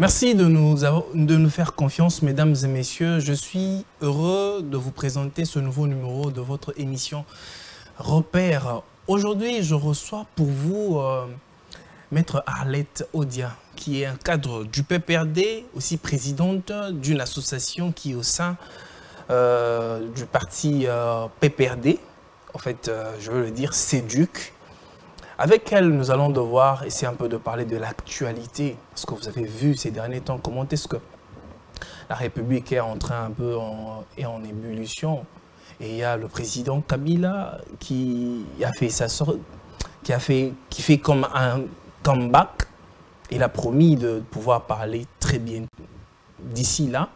Merci de nous, faire confiance, mesdames et messieurs. Je suis heureux de vous présenter ce nouveau numéro de votre émission Repère. Aujourd'hui, je reçois pour vous euh, Maître Arlette Odia, qui est un cadre du PPRD, aussi présidente d'une association qui est au sein euh, du parti euh, PPRD, en fait, je veux le dire, CEDUC, avec elle, nous allons devoir essayer un peu de parler de l'actualité. Parce que vous avez vu ces derniers temps comment est-ce que la République est en train un peu en, en ébullition? Et il y a le président Kabila qui a fait sa qui a fait, qui fait comme un comeback. Il a promis de pouvoir parler très bien d'ici là.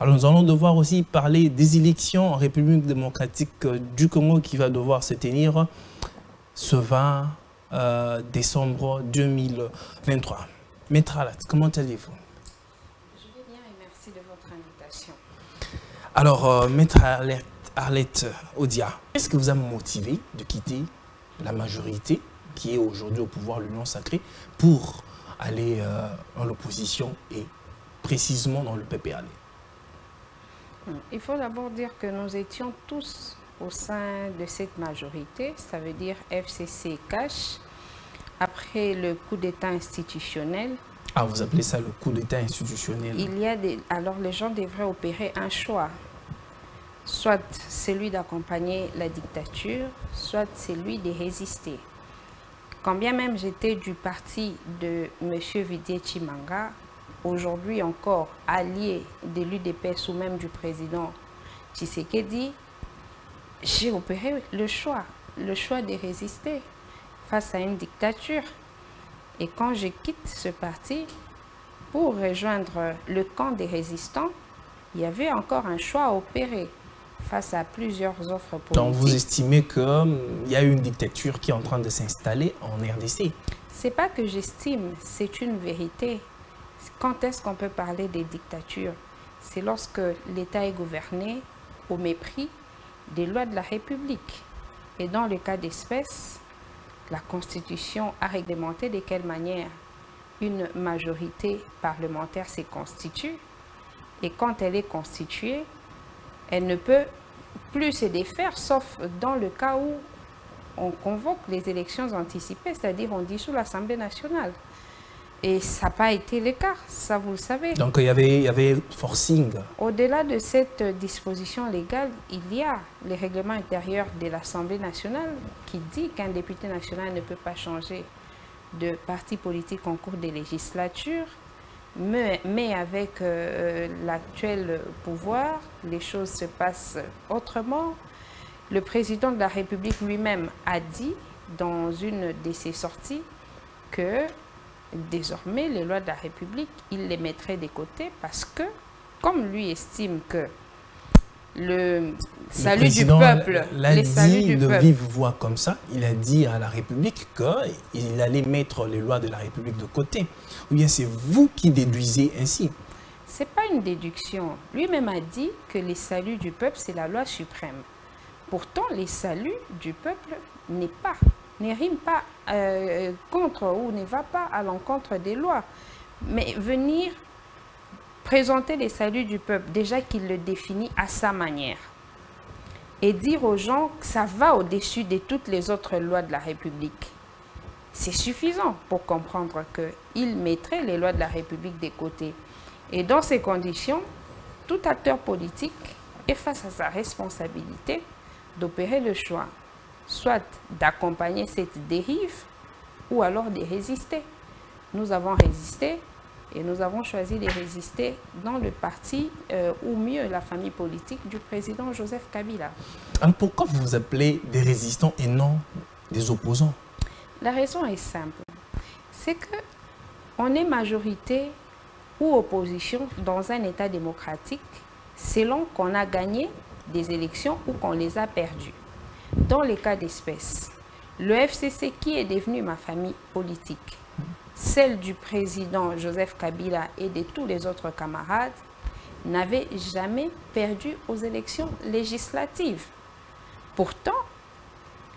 Alors nous allons devoir aussi parler des élections en République démocratique du Congo qui va devoir se tenir ce 20 euh, décembre 2023. Maître Alat, comment allez-vous? Je vais bien et merci de votre invitation. Alors, euh, Maître Arlette, Odia, qu'est-ce que vous a motivé de quitter la majorité qui est aujourd'hui au pouvoir, l'Union sacrée, pour aller euh, en l'opposition et précisément dans le PPAD Il faut d'abord dire que nous étions tous au sein de cette majorité, ça veut dire FCC Cash, après le coup d'État institutionnel. Ah, vous appelez ça le coup d'État institutionnel Il y a des, Alors les gens devraient opérer un choix, soit celui d'accompagner la dictature, soit celui de résister. Quand bien même j'étais du parti de M. Vidier Chimanga, aujourd'hui encore allié de l'UDPS ou même du président Tshisekedi, j'ai opéré le choix, le choix de résister face à une dictature. Et quand je quitte ce parti pour rejoindre le camp des résistants, il y avait encore un choix à opérer face à plusieurs offres politiques. Donc vous estimez qu'il hum, y a une dictature qui est en train de s'installer en RDC C'est pas que j'estime, c'est une vérité. Quand est-ce qu'on peut parler des dictatures? C'est lorsque l'État est gouverné au mépris des lois de la République. Et dans le cas d'espèce, la Constitution a réglementé de quelle manière une majorité parlementaire se constitue. Et quand elle est constituée, elle ne peut plus se défaire, sauf dans le cas où on convoque les élections anticipées, c'est-à-dire on dissout l'Assemblée nationale. Et ça n'a pas été le cas, ça vous le savez. Donc il y avait, il y avait forcing. Au-delà de cette disposition légale, il y a le règlement intérieur de l'Assemblée nationale qui dit qu'un député national ne peut pas changer de parti politique en cours des législatures. Mais, mais avec euh, l'actuel pouvoir, les choses se passent autrement. Le président de la République lui-même a dit dans une de ses sorties que désormais, les lois de la République, il les mettrait de côté parce que, comme lui estime que le salut du peuple, l'a dit de vive voix comme ça, il a dit à la République qu'il allait mettre les lois de la République de côté. Ou bien c'est vous qui déduisez ainsi C'est pas une déduction. Lui-même a dit que les saluts du peuple, c'est la loi suprême. Pourtant, les saluts du peuple n'est pas ne rime pas euh, contre ou ne va pas à l'encontre des lois. Mais venir présenter les saluts du peuple, déjà qu'il le définit à sa manière, et dire aux gens que ça va au-dessus de toutes les autres lois de la République, c'est suffisant pour comprendre qu'il mettrait les lois de la République de côté. Et dans ces conditions, tout acteur politique est face à sa responsabilité d'opérer le choix soit d'accompagner cette dérive ou alors de résister. Nous avons résisté et nous avons choisi de résister dans le parti, euh, ou mieux la famille politique du président Joseph Kabila. Alors pourquoi vous vous appelez des résistants et non des opposants? La raison est simple. C'est que on est majorité ou opposition dans un État démocratique selon qu'on a gagné des élections ou qu'on les a perdues. Dans les cas d'espèce, le FCC qui est devenu ma famille politique, celle du président Joseph Kabila et de tous les autres camarades, n'avait jamais perdu aux élections législatives. Pourtant,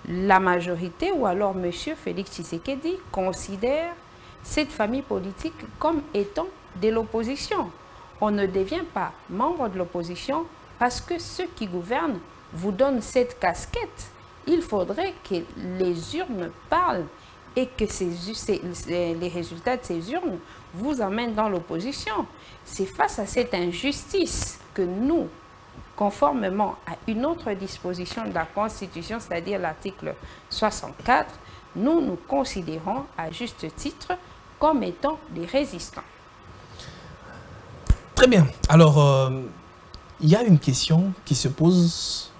la majorité, ou alors M. Félix Tshisekedi, considère cette famille politique comme étant de l'opposition. On ne devient pas membre de l'opposition parce que ceux qui gouvernent vous donnent cette casquette. Il faudrait que les urnes parlent et que les résultats de ces urnes vous amènent dans l'opposition. C'est face à cette injustice que nous, conformément à une autre disposition de la Constitution, c'est-à-dire l'article 64, nous nous considérons à juste titre comme étant des résistants. Très bien. Alors, euh, il y a une question qui se pose,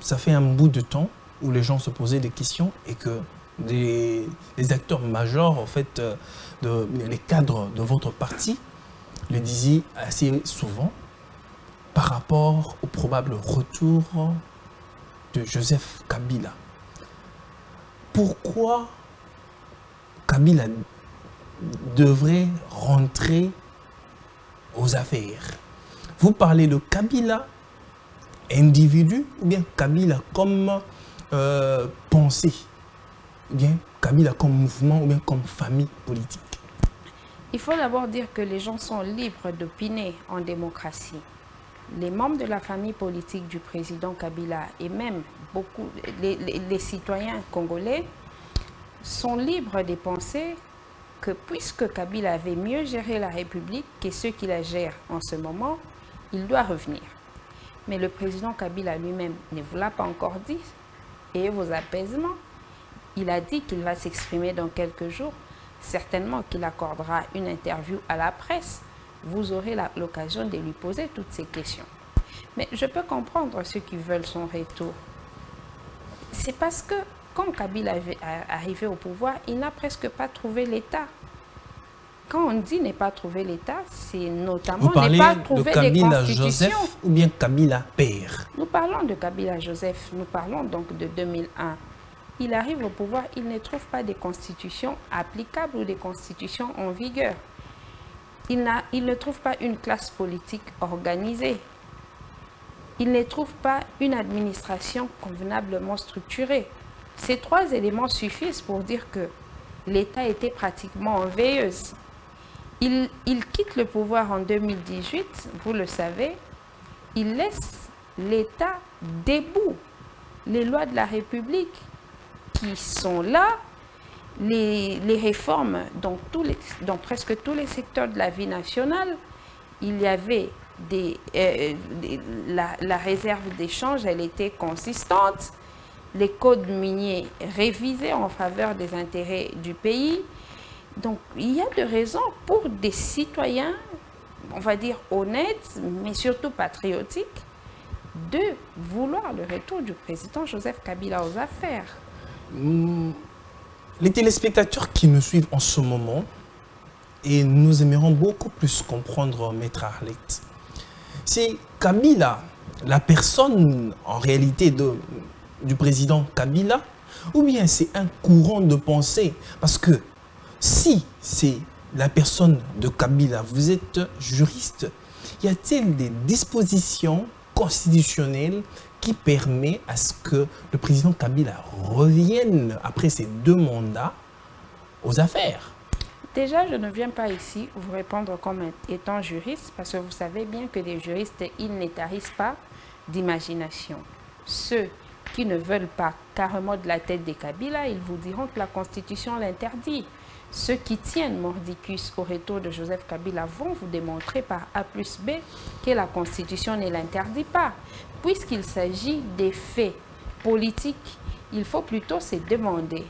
ça fait un bout de temps où les gens se posaient des questions et que des, acteurs majeurs, en fait, euh, les cadres de votre parti le disaient assez souvent par rapport au probable retour de Joseph Kabila. Pourquoi Kabila devrait rentrer aux affaires? Vous parlez de Kabila individu ou bien Kabila comme euh, pensée ou bien Kabila comme mouvement ou bien comme famille politique Il faut d'abord dire que les gens sont libres d'opiner en démocratie. Les membres de la famille politique du président Kabila et même beaucoup les, les citoyens congolais sont libres de penser que puisque Kabila avait mieux géré la République que ceux qui la gèrent en ce moment, il doit revenir. Mais le président Kabila lui-même ne vous l'a pas encore dit. Et vos apaisements, il a dit qu'il va s'exprimer dans quelques jours. Certainement qu'il accordera une interview à la presse. Vous aurez l'occasion de lui poser toutes ces questions. Mais je peux comprendre ceux qui veulent son retour. C'est parce que quand Kabila est arrivé au pouvoir, il n'a presque pas trouvé l'État. Quand on dit ne pas trouver l'État, c'est notamment ne pas trouver de Kabila Joseph ou bien Kabila Père? Nous parlons de Kabila Joseph, nous parlons donc de 2001. Il arrive au pouvoir, il ne trouve pas des constitutions applicables ou des constitutions en vigueur. Il, il ne trouve pas une classe politique organisée. Il ne trouve pas une administration convenablement structurée. Ces trois éléments suffisent pour dire que l'État était pratiquement en veilleuse. Il, quitte le pouvoir en 2018, vous le savez. Il laisse l'État debout. Les lois de la République qui sont là, les, réformes dans, presque tous les secteurs de la vie nationale, il y avait euh, la, la, réserve d'échange, elle était consistante les codes miniers révisés en faveur des intérêts du pays. Donc, il y a de raisons pour des citoyens, on va dire honnêtes, mais surtout patriotiques, de vouloir le retour du président Joseph Kabila aux affaires. Hmm. Les téléspectateurs qui nous suivent en ce moment, et nous aimerons beaucoup plus comprendre Maître Arlette, c'est Kabila, la personne en réalité du président Kabila ou bien c'est un courant de pensée? Parce que si c'est la personne de Kabila, vous êtes juriste, y a-t-il des dispositions constitutionnelles qui permettent à ce que le président Kabila revienne après ses deux mandats aux affaires? Déjà, je ne viens pas ici vous répondre comme étant juriste, parce que vous savez bien que les juristes, ils n'étarissent pas d'imagination. Ceux qui ne veulent pas carrément de la tête des Kabila, ils vous diront que la Constitution l'interdit. Ceux qui tiennent mordicus au retour de Joseph Kabila vont vous démontrer par A plus B que la Constitution ne l'interdit pas. Puisqu'il s'agit des faits politiques, il faut plutôt se demander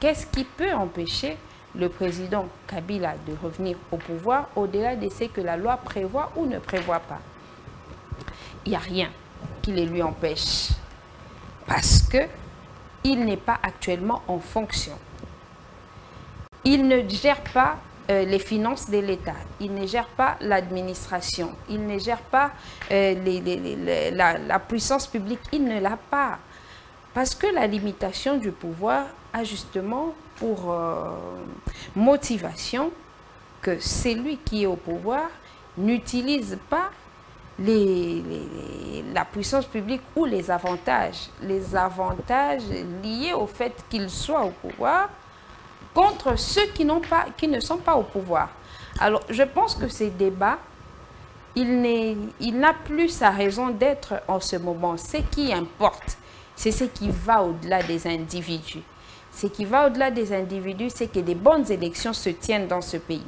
qu'est-ce qui peut empêcher le président Kabila de revenir au pouvoir au-delà de ce que la loi prévoit ou ne prévoit pas? Il n'y a rien qui les lui empêche parce qu'il n'est pas actuellement en fonction. Il ne gère pas euh, les finances de l'État, il ne gère pas l'administration, il ne gère pas euh, la, puissance publique, il ne l'a pas. Parce que la limitation du pouvoir a justement pour euh, motivation que celui qui est au pouvoir n'utilise pas la puissance publique ou les avantages, les avantages liés au fait qu'ils soient au pouvoir contre ceux qui, ne sont pas au pouvoir. Alors, je pense que ces débats, il n'a plus sa raison d'être en ce moment. Ce qui importe, c'est ce qui va au-delà des individus. Ce qui va au-delà des individus, c'est que des bonnes élections se tiennent dans ce pays.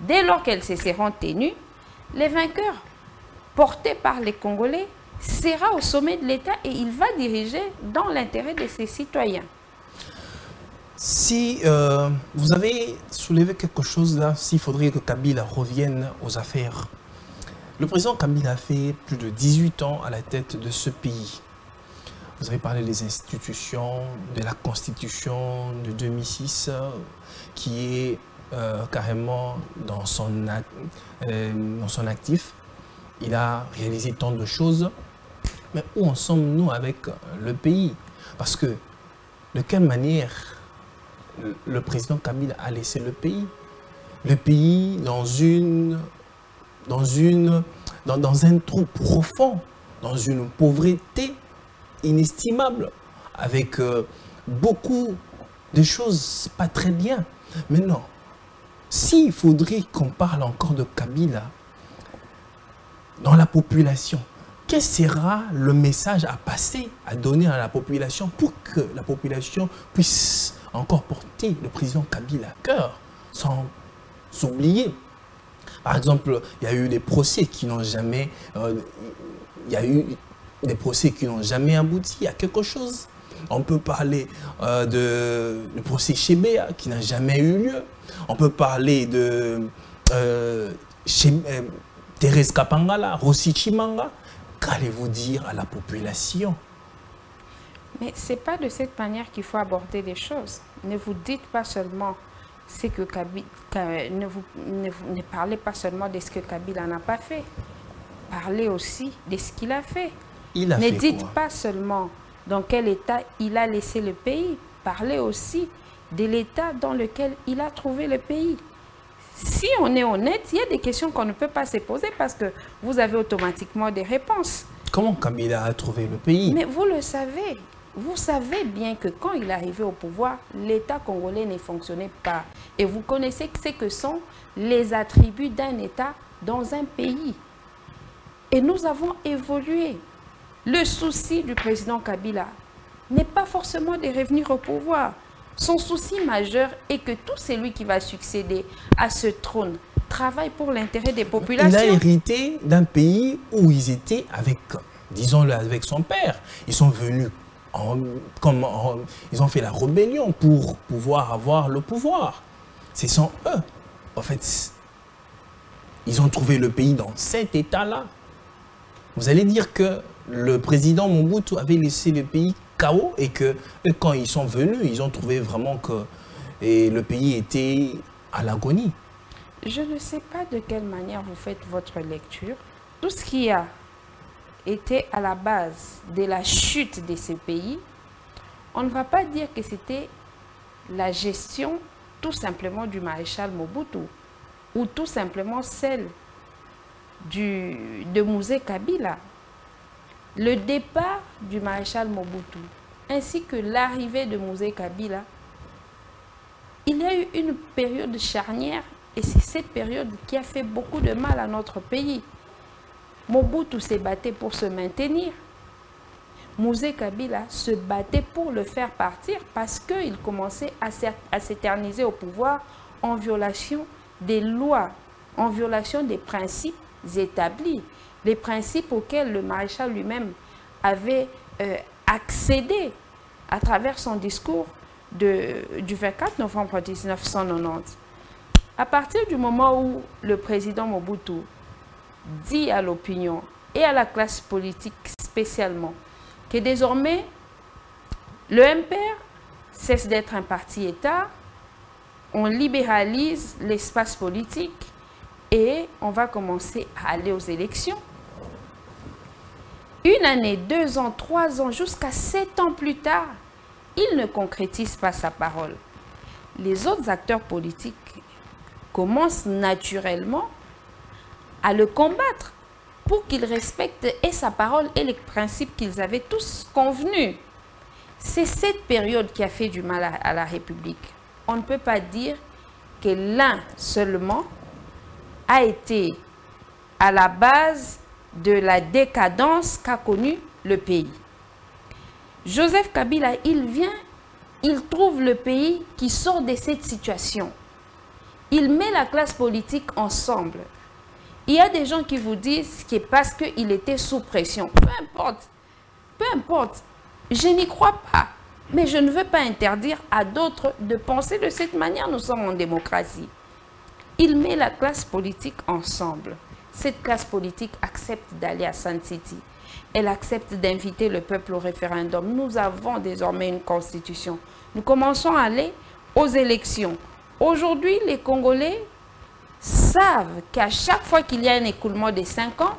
Dès lors qu'elles se seront tenues, les vainqueurs, portés par les Congolais, sera au sommet de l'État et il va diriger dans l'intérêt de ses citoyens. Si euh, vous avez soulevé quelque chose là, s'il faudrait que Kabila revienne aux affaires. Le président Kabila a fait plus de 18 ans à la tête de ce pays. Vous avez parlé des institutions, de la constitution de 2006, qui est euh, carrément dans son, euh, dans son actif. Il a réalisé tant de choses. Mais où en sommes-nous avec le pays? Parce que de quelle manière le président Kabila a laissé le pays Le pays dans une un trou profond, dans une pauvreté inestimable, avec euh, beaucoup de choses pas très bien. Mais non, s'il faudrait qu'on parle encore de Kabila dans la population, quel sera le message à passer, à donner à la population pour que la population puisse encore porter le président Kabila à cœur, sans s'oublier Par exemple, il y a eu des procès qui n'ont jamais... Euh, y a eu des procès qui n'ont jamais abouti à quelque chose. On peut parler euh, de, du procès Chebea qui n'a jamais eu lieu. On peut parler de euh, euh, Thérèse Kapangala, Rossi Chimanga. Qu'allez-vous dire à la population? Mais ce n'est pas de cette manière qu'il faut aborder les choses. Ne vous dites pas seulement ce que Kabila, ne, vous, ne, ne parlez pas seulement de ce que Kabila n'a pas fait. Parlez aussi de ce qu'il a fait ne dites pas seulement dans quel état il a laissé le pays, parlez aussi de l'état dans lequel il a trouvé le pays. Si on est honnête, il y a des questions qu'on ne peut pas se poser parce que vous avez automatiquement des réponses. Comment Kabila a trouvé le pays? Mais vous le savez. Vous savez bien que quand il est arrivé au pouvoir, l'État congolais ne fonctionnait pas. Et vous connaissez ce que sont les attributs d'un État dans un pays. Et nous avons évolué. Le souci du président Kabila n'est pas forcément de revenir au pouvoir. Son souci majeur est que tout celui qui va succéder à ce trône travaille pour l'intérêt des populations. Il a hérité d'un pays où ils étaient avec, disons-le, avec son père. Ils sont venus, comme ils ont fait la rébellion pour pouvoir avoir le pouvoir. Ce sont eux. En fait, ils ont trouvé le pays dans cet état-là. Vous allez dire que le président Mobutu avait laissé le pays chaos et que quand ils sont venus, ils ont trouvé vraiment que le pays était à l'agonie. Je ne sais pas de quelle manière vous faites votre lecture. Tout ce qui a été à la base de la chute de ce pays, on ne va pas dire que c'était la gestion tout simplement du maréchal Mobutu ou tout simplement celle du, de Mouzé Kabila le départ du maréchal Mobutu ainsi que l'arrivée de Mouzé Kabila, il y a eu une période charnière et c'est cette période qui a fait beaucoup de mal à notre pays. Mobutu s'est battu pour se maintenir. Mouzé Kabila se battait pour le faire partir parce qu'il commençait à s'éterniser au pouvoir en violation des lois, en violation des principes établis les principes auxquels le maréchal lui-même avait euh, accédé à travers son discours du 24 novembre 1990. À partir du moment où le président Mobutu dit à l'opinion et à la classe politique spécialement que désormais le MPR cesse d'être un parti-État, on libéralise l'espace politique et on va commencer à aller aux élections une année, deux ans, trois ans, jusqu'à sept ans plus tard, il ne concrétise pas sa parole. Les autres acteurs politiques commencent naturellement à le combattre pour qu'il respecte et sa parole et les principes qu'ils avaient tous convenus. C'est cette période qui a fait du mal à, la République. On ne peut pas dire que l'un seulement a été à la base de la décadence qu'a connue le pays. Joseph Kabila, il vient, il trouve le pays qui sort de cette situation. Il met la classe politique ensemble. Il y a des gens qui vous disent que parce qu'il était sous pression. Peu importe. Peu importe. Je n'y crois pas. Mais je ne veux pas interdire à d'autres de penser de cette manière. Nous sommes en démocratie. Il met la classe politique ensemble. Cette classe politique accepte d'aller à Sun City. Elle accepte d'inviter le peuple au référendum. Nous avons désormais une constitution. Nous commençons à aller aux élections. Aujourd'hui, les Congolais savent qu'à chaque fois qu'il y a un écoulement de 5 ans,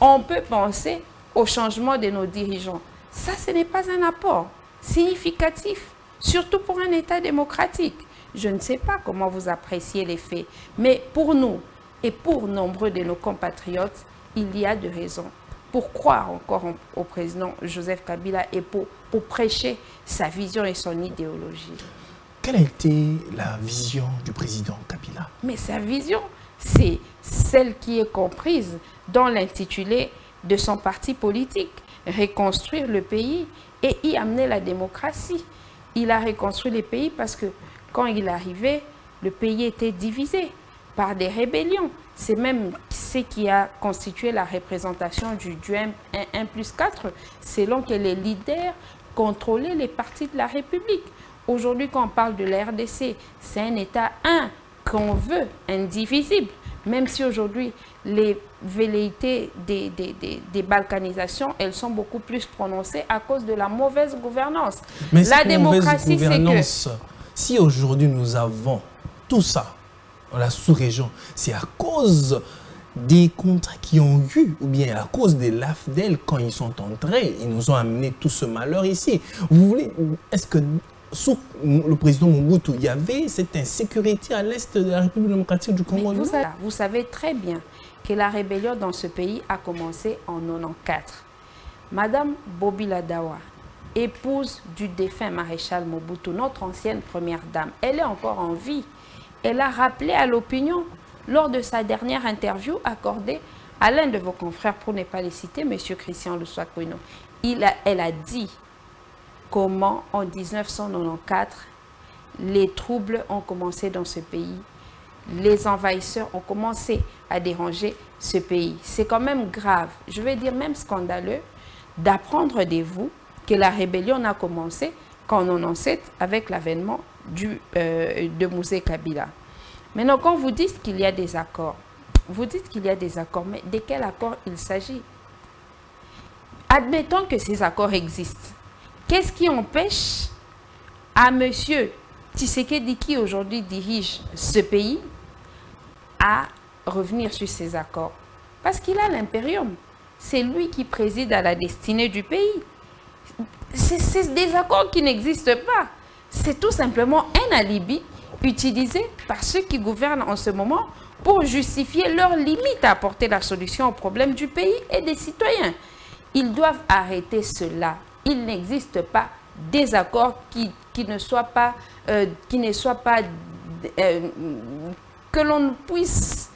on peut penser au changement de nos dirigeants. Ça, ce n'est pas un apport significatif, surtout pour un État démocratique. Je ne sais pas comment vous appréciez les faits, mais pour nous et pour nombreux de nos compatriotes, il y a de raisons pour croire encore au président Joseph Kabila et pour, pour prêcher sa vision et son idéologie. Quelle a été la vision du président Kabila? Mais sa vision, c'est celle qui est comprise dans l'intitulé de son parti politique, reconstruire le pays et y amener la démocratie. Il a reconstruit le pays parce que quand il arrivait, le pays était divisé par des rébellions. C'est même ce qui a constitué la représentation du duem 1, 1 plus 4, selon que les leaders contrôlaient les partis de la République. Aujourd'hui, quand on parle de la RDC, c'est un État un qu'on veut, indivisible. Même si aujourd'hui, les velléités des, des, balkanisations, elles sont beaucoup plus prononcées à cause de la mauvaise gouvernance. Mais la démocratie, c'est que... Si aujourd'hui nous avons tout ça, dans la sous-région, c'est à cause des contrats qui ont eu, ou bien à cause des LAFDEL, quand ils sont entrés, ils nous ont amené tout ce malheur ici. Vous voulez, est-ce que sous le président Mobutu, il y avait cette insécurité à l'est de la République démocratique du Congo vous, savez, vous savez très bien que la rébellion dans ce pays a commencé en 94. Madame Bobi Ladawa, épouse du défunt maréchal Mobutu, notre ancienne première dame, elle est encore en vie. Elle a rappelé à l'opinion, lors de sa dernière interview accordée à l'un de vos confrères, pour ne pas les citer, M. Christian Luswakweno, elle a dit comment en 1994, les troubles ont commencé dans ce pays? Les envahisseurs ont commencé à déranger ce pays. C'est quand même grave, je vais dire même scandaleux, d'apprendre de vous que la rébellion a commencé quand on en sait avec l'avènement euh, de Mousé Kabila. Maintenant, quand vous dites qu'il y a des accords, vous dites qu'il y a des accords, mais de quel accord il s'agit? Admettons que ces accords existent. Qu'est-ce qui empêche à M. Tshisekedi, qui aujourd'hui dirige ce pays, à revenir sur ces accords? Parce qu'il a l'impérium. C'est lui qui préside à la destinée du pays. C'est des accords qui n'existent pas. C'est tout simplement un alibi utilisé par ceux qui gouvernent en ce moment pour justifier leur limite à apporter la solution aux problèmes du pays et des citoyens. Ils doivent arrêter cela il n'existe pas des accords qui, ne soient pas, euh, qui ne pas euh, que l'on puisse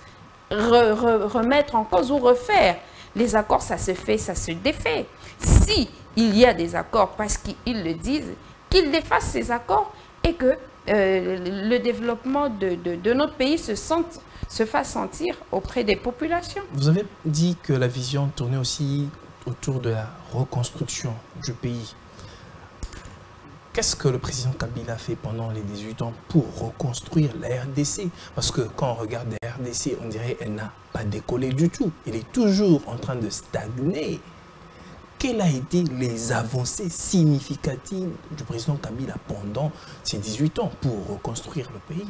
remettre en cause ou refaire. Les accords, ça se fait, ça se défait. Si il y a des accords parce qu'ils le disent, qu'ils défassent ces accords et que euh, le développement de, de, notre pays se, sente, se fasse sentir auprès des populations. Vous avez dit que la vision tournait aussi autour de la reconstruction du pays. Qu'est-ce que le président Kabila fait pendant les 18 ans pour reconstruire la RDC Parce que quand on regarde la RDC, on dirait qu'elle n'a pas décollé du tout. Elle est toujours en train de stagner. Quelles ont été les avancées significatives du président Kabila pendant ces 18 ans pour reconstruire le pays?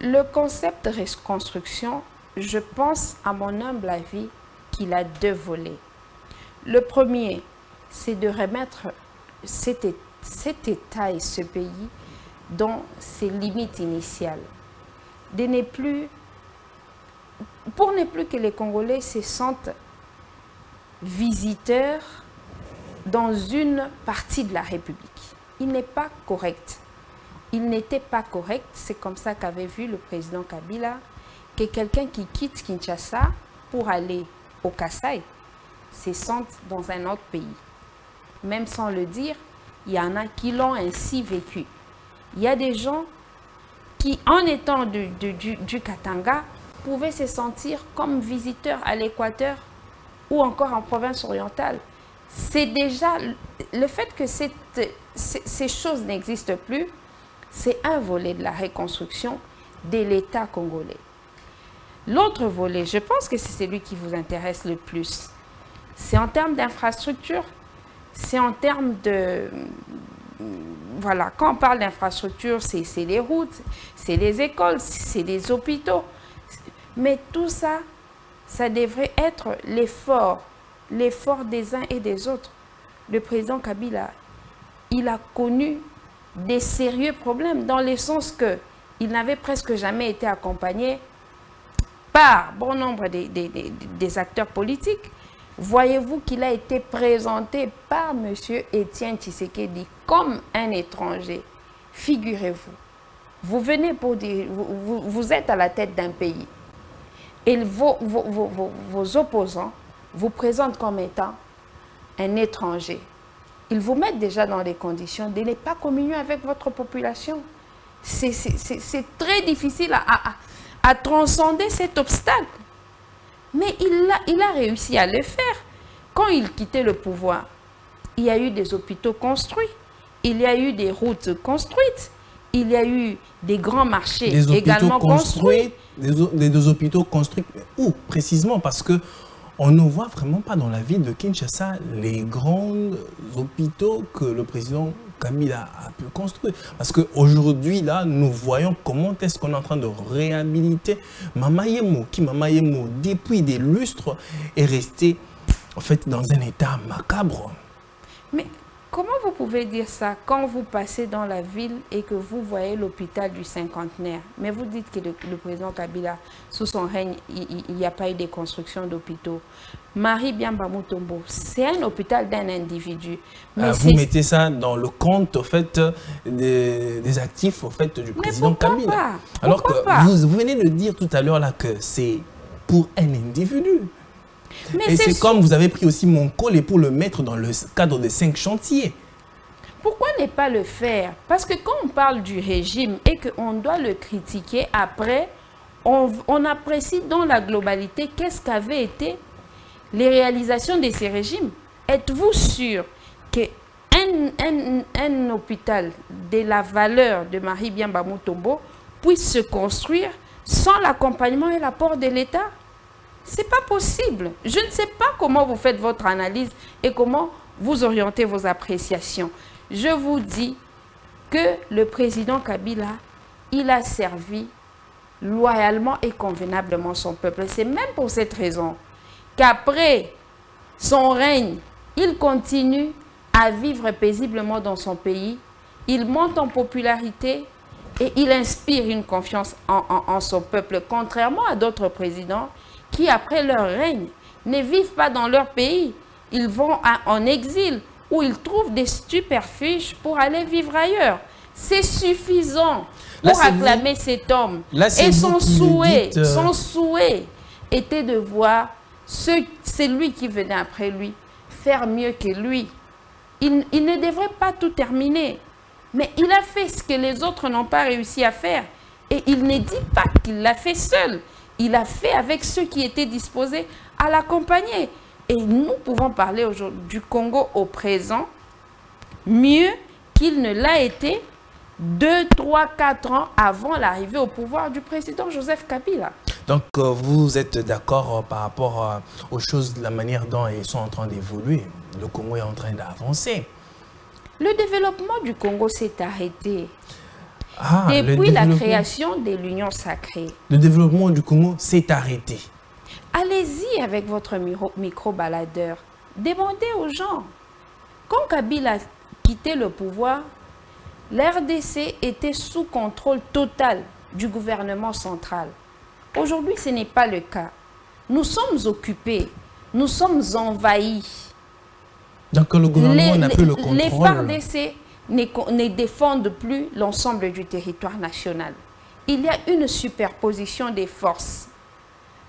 Le concept de reconstruction, je pense, à mon humble avis, qu'il a deux volets. Le premier, c'est de remettre cet, État et ce pays dans ses limites initiales. De ne plus, pour ne plus que les Congolais se sentent visiteurs dans une partie de la République. Il n'est pas correct. Il n'était pas correct, c'est comme ça qu'avait vu le président Kabila. que quelqu'un qui quitte Kinshasa pour aller au Kassai se sente dans un autre pays. Même sans le dire, il y en a qui l'ont ainsi vécu. Il y a des gens qui, en étant du, Katanga, pouvaient se sentir comme visiteurs à l'Équateur ou encore en province orientale. C'est déjà le fait que ces choses n'existent plus, c'est un volet de la reconstruction de l'État congolais. L'autre volet, je pense que c'est celui qui vous intéresse le plus. C'est en termes d'infrastructure, c'est en termes de... Voilà, quand on parle d'infrastructure, c'est les routes, c'est les écoles, c'est les hôpitaux. Mais tout ça, ça devrait être l'effort, l'effort des uns et des autres. Le président Kabila, il a connu des sérieux problèmes dans le sens que il n'avait presque jamais été accompagné par bon nombre des, acteurs politiques. Voyez-vous qu'il a été présenté par M. Étienne Tshisekedi comme un étranger? Figurez-vous, vous venez pour dire, vous, êtes à la tête d'un pays et vos, opposants vous présentent comme étant un étranger. Ils vous mettent déjà dans les conditions de ne pas communier avec votre population. C'est très difficile à, transcender cet obstacle. Mais il a, il a réussi à le faire. Quand il quittait le pouvoir, il y a eu des hôpitaux construits, il y a eu des routes construites, il y a eu des grands marchés également construits. Des, des, hôpitaux construits. Où précisément Parce que on ne voit vraiment pas dans la ville de Kinshasa les grands hôpitaux que le président Kabila a pu construire. Parce qu'aujourd'hui, là, nous voyons comment est-ce qu'on est en train de réhabiliter Mamayemo, qui Mamayemo, depuis des lustres, est resté en fait dans un état macabre. Mais comment vous pouvez dire ça quand vous passez dans la ville et que vous voyez l'hôpital du cinquantenaire? Mais vous dites que le, président Kabila, sous son règne, il n'y a pas eu de construction d'hôpitaux. Marie Biamba Mutombo, c'est un hôpital d'un individu. Mais ah, vous mettez ça dans le compte au fait, des, actifs au fait, du président Kabila. Alors que Vous, vous venez de dire tout à l'heure que c'est pour un individu et c'est comme vous avez pris aussi mon col et pour le mettre dans le cadre de cinq chantiers. Pourquoi ne pas le faire? Parce que quand on parle du régime et qu'on doit le critiquer, après, on, apprécie dans la globalité qu'est-ce qu'avaient été les réalisations de ces régimes. Êtes-vous sûr qu'un un, un, hôpital de la valeur de Marie Biamba Mutombo puisse se construire sans l'accompagnement et l'apport de l'État? C'est pas possible. Je ne sais pas comment vous faites votre analyse et comment vous orientez vos appréciations. Je vous dis que le président Kabila, il a servi loyalement et convenablement son peuple. C'est même pour cette raison qu'après son règne, il continue à vivre paisiblement dans son pays. Il monte en popularité et il inspire une confiance en, en son peuple, contrairement à d'autres présidents qui, après leur règne, ne vivent pas dans leur pays. Ils vont en exil où ils trouvent des superfuges pour aller vivre ailleurs. C'est suffisant pour acclamer cet homme. Et son souhait, euh, son souhait était de voir celui qui venait après lui faire mieux que lui. Il, il ne devrait pas tout terminer. Mais il a fait ce que les autres n'ont pas réussi à faire. Et il ne dit pas qu'il l'a fait seul il a fait avec ceux qui étaient disposés à l'accompagner. Et nous pouvons parler aujourd'hui du Congo au présent mieux qu'il ne l'a été deux, trois, quatre ans avant l'arrivée au pouvoir du président Joseph Kabila. Donc, euh, vous êtes d'accord euh, par rapport euh, aux choses, de la manière dont ils sont en train d'évoluer. Le Congo est en train d'avancer. Le développement du Congo s'est arrêté. Ah, Depuis la création de l'Union sacrée. Le développement du Congo s'est arrêté. Allez-y avec votre micro-baladeur. Demandez aux gens. Quand Kabila a quitté le pouvoir, l'RDC était sous contrôle total du gouvernement central. Aujourd'hui, ce n'est pas le cas. Nous sommes occupés, nous sommes envahis. Donc le gouvernement n'a plus le contrôle. Les FARDC ne, défendent plus l'ensemble du territoire national. il y a une superposition des forces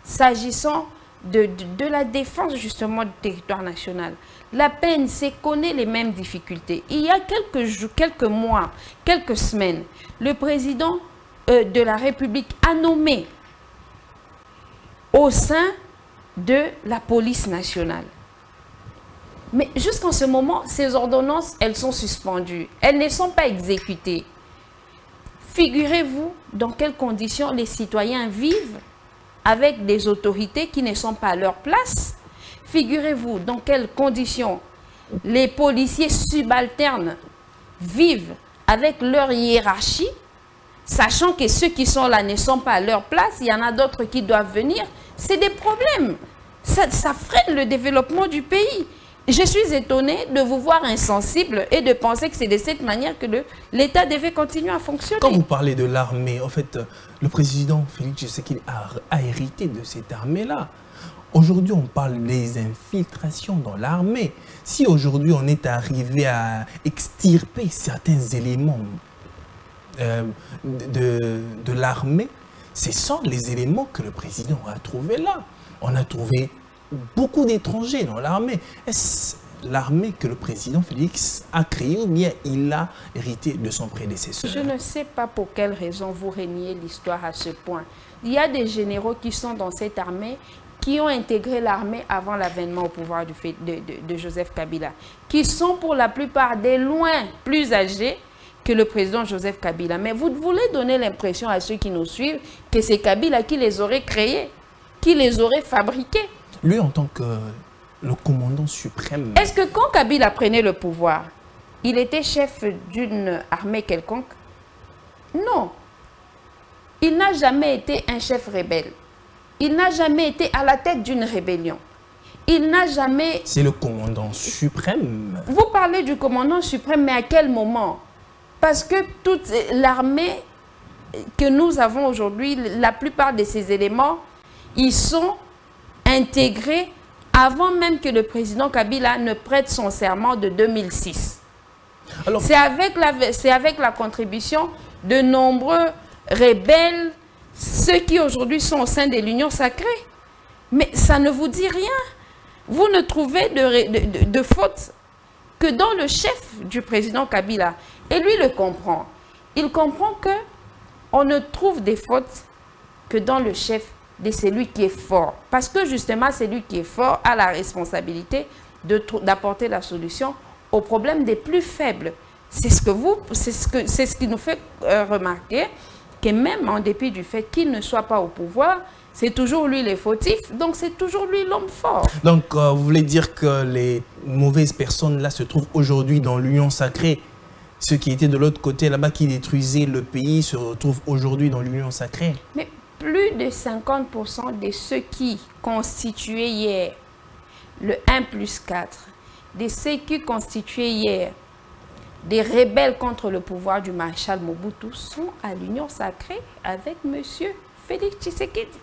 s'agissant de, la défense justement du territoire national. La PNC connaît les mêmes difficultés. Il y a quelques, jours, quelques mois, quelques semaines, le président euh, de la République a nommé au sein de la police nationale. Mais jusqu'en ce moment, ces ordonnances, elles sont suspendues. Elles ne sont pas exécutées. Figurez-vous dans quelles conditions les citoyens vivent avec des autorités qui ne sont pas à leur place. Figurez-vous dans quelles conditions les policiers subalternes vivent avec leur hiérarchie, sachant que ceux qui sont là ne sont pas à leur place, il y en a d'autres qui doivent venir. C'est des problèmes. Ça, ça freine le développement du pays. Je suis étonnée de vous voir insensible et de penser que c'est de cette manière que l'État devait continuer à fonctionner. Quand vous parlez de l'armée, en fait, le président Félix Tshisekedi a, a hérité de cette armée-là. Aujourd'hui, on parle des infiltrations dans l'armée. Si aujourd'hui on est arrivé à extirper certains éléments euh, de, de l'armée, ce sont les éléments que le président a trouvés là. On a trouvé beaucoup d'étrangers dans l'armée. Est-ce l'armée que le président Félix a créée ou bien il a hérité de son prédécesseur? Je ne sais pas pour quelle raison vous régnez l'histoire à ce point. Il y a des généraux qui sont dans cette armée qui ont intégré l'armée avant l'avènement au pouvoir de, de, Joseph Kabila, qui sont pour la plupart des loin plus âgés que le président Joseph Kabila. Mais vous voulez donner l'impression à ceux qui nous suivent que c'est Kabila qui les aurait créés, qui les aurait fabriqués. Lui, en tant que le commandant suprême... Est-ce que quand Kabila prenait le pouvoir, il était chef d'une armée quelconque? Non. Il n'a jamais été un chef rebelle. Il n'a jamais été à la tête d'une rébellion. Il n'a jamais... C'est le commandant suprême. Vous parlez du commandant suprême, mais à quel moment? Parce que toute l'armée que nous avons aujourd'hui, la plupart de ces éléments, ils sont intégré avant même que le président Kabila ne prête son serment de 2006. C'est avec, la, avec la contribution de nombreux rebelles, ceux qui aujourd'hui sont au sein de l'Union sacrée. Mais ça ne vous dit rien. Vous ne trouvez de, de faute que dans le chef du président Kabila. Et lui le comprend. Il comprend que on ne trouve des fautes que dans le chef de celui qui est fort. Parce que justement, celui qui est fort a la responsabilité d'apporter la solution aux problèmes des plus faibles. C'est ce, que vous, ce, que, ce qui nous fait euh, remarquer que même en dépit du fait qu'il ne soit pas au pouvoir, c'est toujours lui les fautifs, donc c'est toujours lui l'homme fort. Donc euh, vous voulez dire que les mauvaises personnes là se trouvent aujourd'hui dans l'union sacrée ceux qui étaient de l'autre côté là-bas, qui détruisaient le pays, se retrouvent aujourd'hui dans l'union sacrée. Mais plus de 50% de ceux qui constituaient hier le 1 plus 4, de ceux qui constituaient hier des rebelles contre le pouvoir du maréchal Mobutu sont à l'union sacrée avec M. Félix Tshisekedi.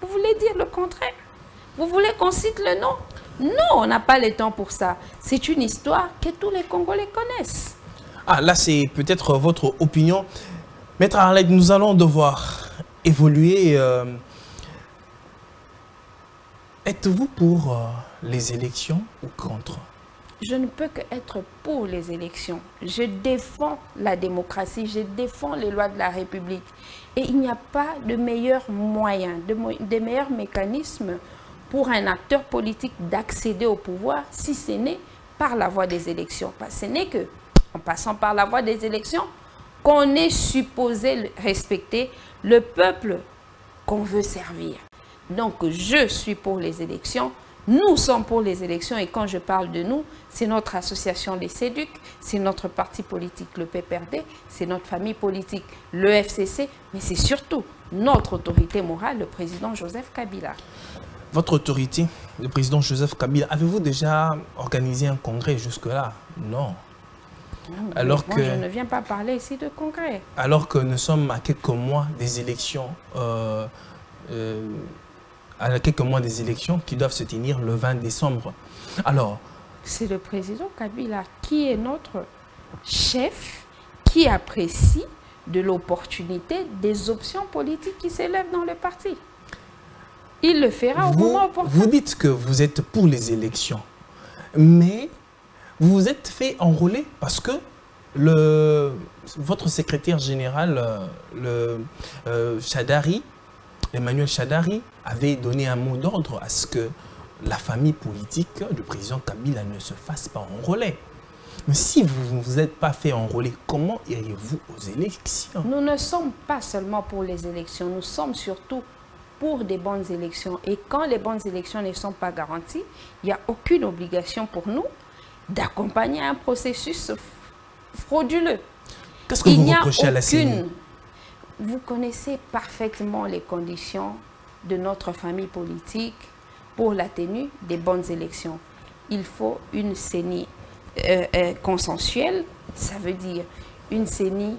Vous voulez dire le contraire? Vous voulez qu'on cite le nom? Non, on n'a pas le temps pour ça. C'est une histoire que tous les Congolais connaissent. Ah, là, c'est peut-être votre opinion. Maître Arlette, nous allons devoir évoluer. Euh, êtes-vous pour euh, les élections ou contre? Je ne peux qu'être pour les élections. Je défends la démocratie, je défends les lois de la République. Et il n'y a pas de meilleur moyen, de, de meilleur mécanisme pour un acteur politique d'accéder au pouvoir si ce n'est par la voie des élections. Ce n'est que, en passant par la voie des élections, qu'on est supposé respecter le peuple qu'on veut servir. Donc, je suis pour les élections. Nous sommes pour les élections et quand je parle de nous, c'est notre association les CEDUC, c'est notre parti politique le PPRD, c'est notre famille politique le FCC, mais c'est surtout notre autorité morale, le président Joseph Kabila. Votre autorité, le président Joseph Kabila, avez-vous déjà organisé un congrès jusque-là? Non. Alors que, je ne viens pas parler ici de congrès. Alors que nous sommes à quelques mois des élections, euh, euh, à quelques mois des élections qui doivent se tenir le 20 décembre. Alors... C'est le président Kabila qui est notre chef, qui apprécie de l'opportunité des options politiques qui s'élèvent dans le parti. Il le fera au moment opportun. Vous dites que vous êtes pour les élections, mais vous vous êtes fait enrôler parce que le, votre secrétaire général, euh, le euh, Chadari, Emmanuel Chadari, avait donné un mot d'ordre à ce que la famille politique du président Kabila ne se fasse pas enrôler. Mais si vous ne vous êtes pas fait enrôler, comment iriez-vous aux élections? Nous ne sommes pas seulement pour les élections, nous sommes surtout pour des bonnes élections. Et quand les bonnes élections ne sont pas garanties, il n'y a aucune obligation pour nous d'accompagner un processus frauduleux. Qu'est-ce que vous reprochez à la CENI? Vous connaissez parfaitement les conditions de notre famille politique pour la tenue des bonnes élections. Il faut une CENI euh, euh, consensuelle, ça veut dire une CENI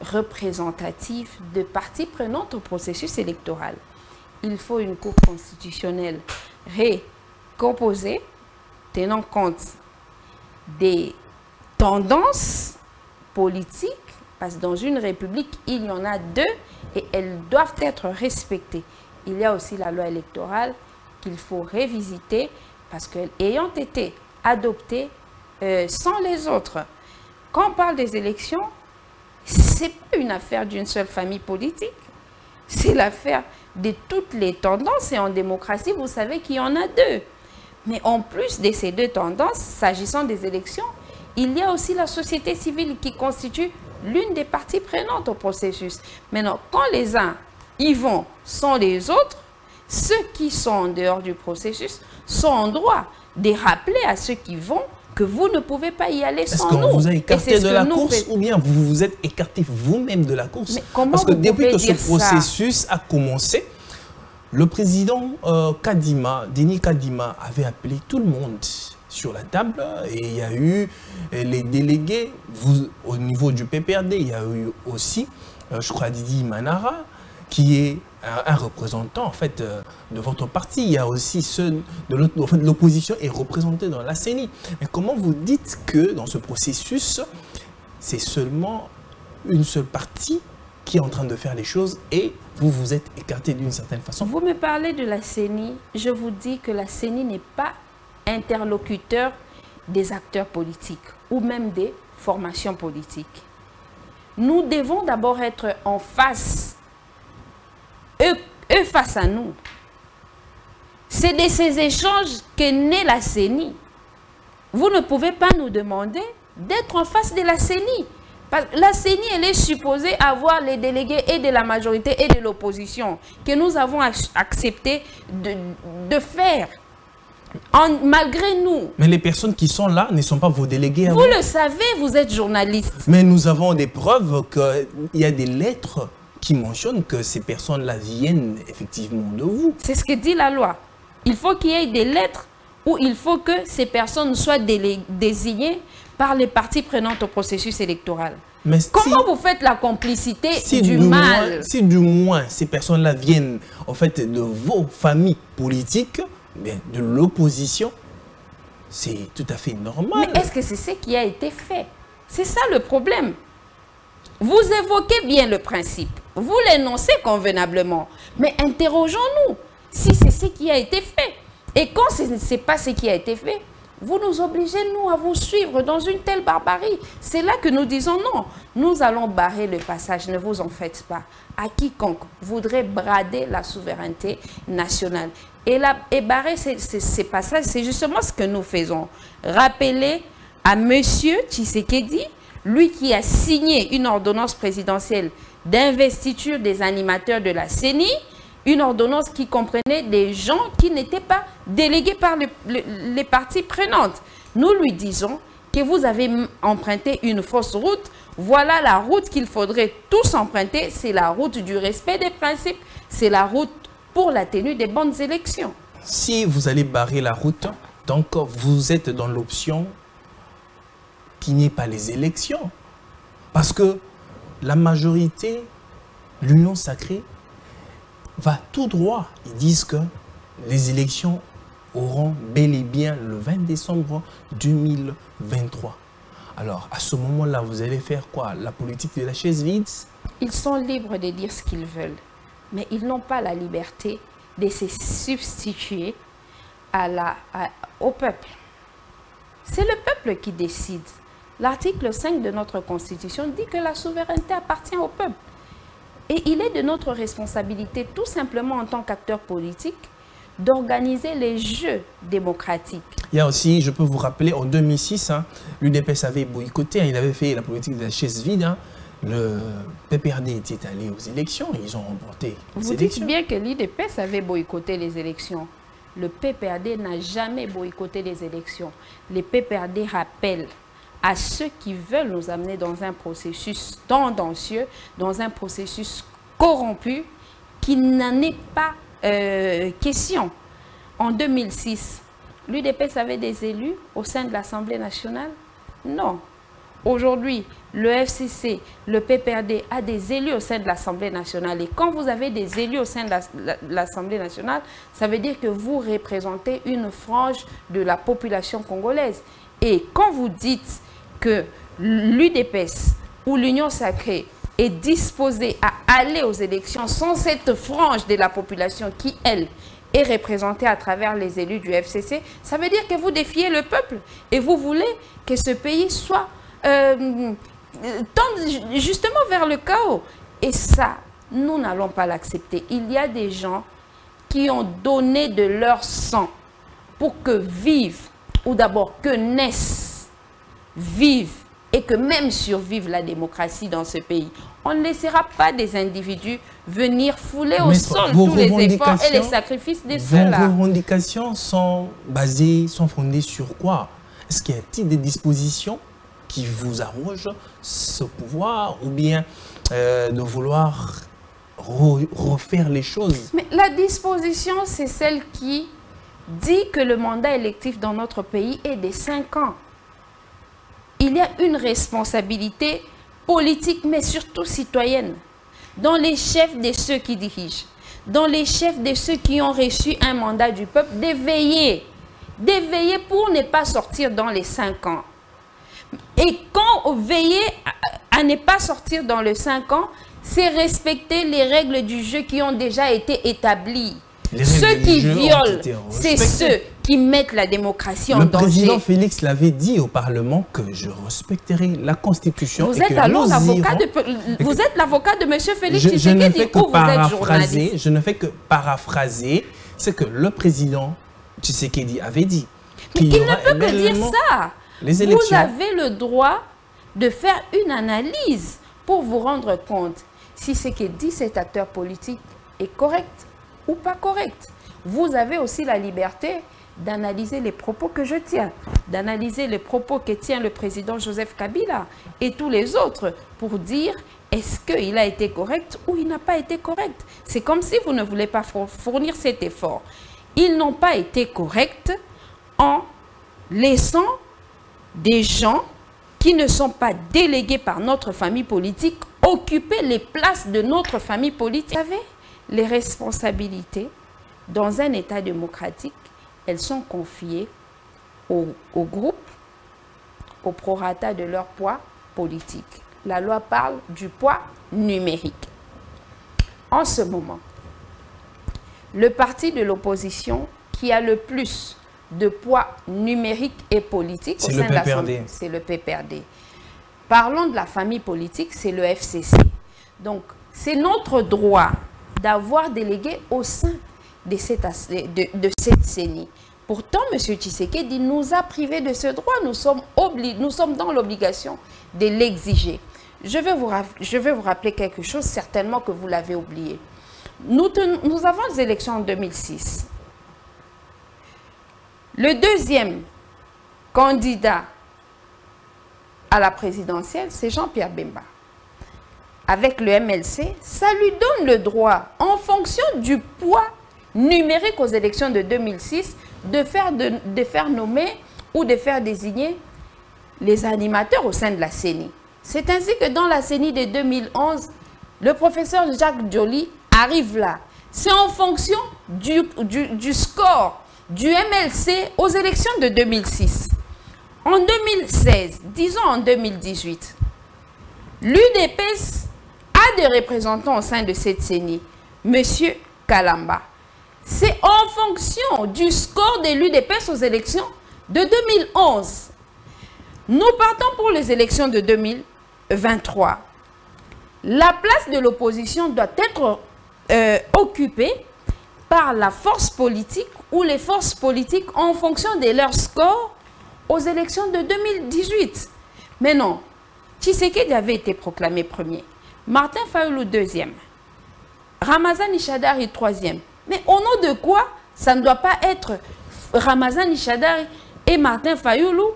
représentative de parties prenantes au processus électoral. Il faut une Cour constitutionnelle récomposée, tenant compte des tendances politiques, parce que dans une république, il y en a deux et elles doivent être respectées. Il y a aussi la loi électorale qu'il faut révisiter parce qu'ayant été adoptée euh, sans les autres, quand on parle des élections, ce n'est pas une affaire d'une seule famille politique. C'est l'affaire de toutes les tendances. Et en démocratie, vous savez qu'il y en a deux. Mais en plus de ces deux tendances, s'agissant des élections, il y a aussi la société civile qui constitue l'une des parties prenantes au processus. Maintenant, quand les uns y vont sans les autres, ceux qui sont en dehors du processus sont en droit de rappeler à ceux qui vont que vous ne pouvez pas y aller sans nous. Est-ce qu'on vous a écarté de la course ou bien vous vous êtes écarté vous-même de la course? Parce que depuis que ce processus a commencé, le président euh, Kadima, Denis Kadima, avait appelé tout le monde sur la table et il y a eu les délégués, au niveau du PPRD, il y a eu aussi, euh, je crois, Didi Manara, qui est un, représentant en fait euh, de votre parti. Il y a aussi ceux de l'opposition est représenté dans la CENI. Mais comment vous dites que dans ce processus, c'est seulement une seule partie qui est en train de faire les choses et vous vous êtes écarté d'une certaine façon Vous me parlez de la CENI. Je vous dis que la CENI n'est pas interlocuteur des acteurs politiques ou même des formations politiques. Nous devons d'abord être en face eux, face à nous. C'est de ces échanges qu'est née la CENI. Vous ne pouvez pas nous demander d'être en face de la CENI. La CENI, elle est supposée avoir les délégués et de la majorité et de l'opposition que nous avons accepté de, faire. malgré nous. Mais les personnes qui sont là ne sont pas vos délégués. vous, vous le savez, vous êtes journaliste. Mais nous avons des preuves qu'il y a des lettres qui mentionne que ces personnes-là viennent effectivement de vous. C'est ce que dit la loi. Il faut qu'il y ait des lettres où il faut que ces personnes soient désignées par les parties prenantes au processus électoral. Mais Comment vous faites la complicité du, mal? Si du moins ces personnes-là viennent en fait de vos familles politiques, de l'opposition, c'est tout à fait normal. Mais est-ce que c'est ce qui a été fait? C'est ça le problème. Vous évoquez bien le principe, vous l'énoncez convenablement, mais interrogeons-nous si c'est ce qui a été fait. Et quand ce n'est pas ce qui a été fait, vous nous obligez, nous, à vous suivre dans une telle barbarie. C'est là que nous disons non. Nous allons barrer le passage, ne vous en faites pas, à quiconque voudrait brader la souveraineté nationale. Et, barrer ces, passages, c'est justement ce que nous faisons. Rappeler à M. Tshisekedi lui qui a signé une ordonnance présidentielle d'investiture des animateurs de la CENI, une ordonnance qui comprenait des gens qui n'étaient pas délégués par les parties prenantes. Nous lui disons que vous avez emprunté une fausse route. Voilà la route qu'il faudrait tous emprunter. C'est la route du respect des principes. C'est la route pour la tenue des bonnes élections. Si vous allez barrer la route, donc vous êtes dans l'option qu'il n'y ait pas les élections. Parce que la majorité, l'union sacrée, va tout droit. Ils disent que les élections auront bel et bien le 20 décembre 2023. Alors, à ce moment-là, vous allez faire quoi? La politique de la chaise vide? Ils sont libres de dire ce qu'ils veulent, mais ils n'ont pas la liberté de se substituer à la, au peuple. C'est le peuple qui décide. L'article 5 de notre Constitution dit que la souveraineté appartient au peuple. Et il est de notre responsabilité, tout simplement en tant qu'acteur politique, d'organiser les jeux démocratiques. Il y a aussi, je peux vous rappeler, en 2006, hein, l'UDPS avait boycotté, hein, il avait fait la politique de la chaise vide. Hein. le PPRD était allé aux élections et ils ont remporté les vous élections. Vous dites bien que l'UDPS avait boycotté les élections. Le PPRD n'a jamais boycotté les élections. Les PPRD rappellent à ceux qui veulent nous amener dans un processus tendancieux, dans un processus corrompu, qui n'en est pas euh, question. En 2006, l'UDPS avait des élus au sein de l'Assemblée nationale? Non. Aujourd'hui, le FCC, le PPRD a des élus au sein de l'Assemblée nationale. Et quand vous avez des élus au sein de l'Assemblée nationale, ça veut dire que vous représentez une frange de la population congolaise. Et quand vous dites que l'UDPS ou l'Union sacrée est disposée à aller aux élections sans cette frange de la population qui, elle, est représentée à travers les élus du FCC, ça veut dire que vous défiez le peuple et vous voulez que ce pays soit euh, justement vers le chaos. Et ça, nous n'allons pas l'accepter. Il y a des gens qui ont donné de leur sang pour que vive, ou d'abord que naisse, vive et que même survive la démocratie dans ce pays. On ne laissera pas des individus venir fouler au sol tous les efforts et les sacrifices de ceux-là. Vos revendications sont basées, sont fondées sur quoi? Est-ce qu'il y a un type de dispositions qui vous arroge ce pouvoir ou bien euh, de vouloir refaire les choses? Mais la disposition, c'est celle qui dit que le mandat électif dans notre pays est de 5 ans. Il y a une responsabilité politique, mais surtout citoyenne, dans les chefs de ceux qui dirigent, dans les chefs de ceux qui ont reçu un mandat du peuple, d'éveiller, d'éveiller pour ne pas sortir dans les 5 ans. Et quand veiller à, ne pas sortir dans les 5 ans, c'est respecter les règles du jeu qui ont déjà été établies. Ceux qui violent, c'est ceux qui mettent la démocratie en danger. Le président Félix l'avait dit au Parlement que je respecterai la Constitution. Vous êtes alors l'avocat de, vous êtes l'avocat de M. Félix je, je ne fais que paraphraser, Je ne fais que paraphraser ce que le président Tshisekedi avait dit. Mais il ne peut que dire ça. Vous avez le droit de faire une analyse pour vous rendre compte si ce que dit cet acteur politique est correct ou pas correct. Vous avez aussi la liberté d'analyser les propos que je tiens, d'analyser les propos que tient le président Joseph Kabila et tous les autres pour dire est-ce qu'il a été correct ou il n'a pas été correct. C'est comme si vous ne voulez pas fournir cet effort. Ils n'ont pas été corrects en laissant des gens qui ne sont pas délégués par notre famille politique occuper les places de notre famille politique. Vous savez, les responsabilités dans un État démocratique, elles sont confiées au, au groupe, au prorata de leur poids politique. La loi parle du poids numérique. En ce moment, le parti de l'opposition qui a le plus de poids numérique et politique au sein de l'Assemblée. C'est le PPRD. Parlons de la famille politique, c'est le FCC. Donc, c'est notre droit d'avoir délégué au sein de cette, de, cette CENI. Pourtant, M. Tshisekedi nous a privés de ce droit. Nous sommes, nous sommes dans l'obligation de l'exiger. Je, vais vous je vous rappeler quelque chose, certainement que vous l'avez oublié. Nous, nous avons les élections en 2006. Le deuxième candidat à la présidentielle, c'est Jean-Pierre Bemba. Avec le MLC, ça lui donne le droit, en fonction du poids numérique aux élections de 2006, de faire, nommer ou de faire désigner les animateurs au sein de la CENI. C'est ainsi que dans la CENI de 2011, le professeur Jacques Joly arrive là. C'est en fonction du, score du MLC aux élections de 2006. En 2016, disons en 2018, l'UDPS a des représentants au sein de cette CENI. Monsieur Kalamba. C'est en fonction du score de l'UDPS aux élections de 2011. Nous partons pour les élections de 2023. La place de l'opposition doit être euh, occupée par la force politique ou les forces politiques en fonction de leur score aux élections de 2018. Mais non, Tshisekedi avait été proclamé premier, Martin Fayoulou deuxième, Ramazan Ishadari troisième. Mais au nom de quoi ça ne doit pas être Ramazan Ishadari et Martin Fayoulou,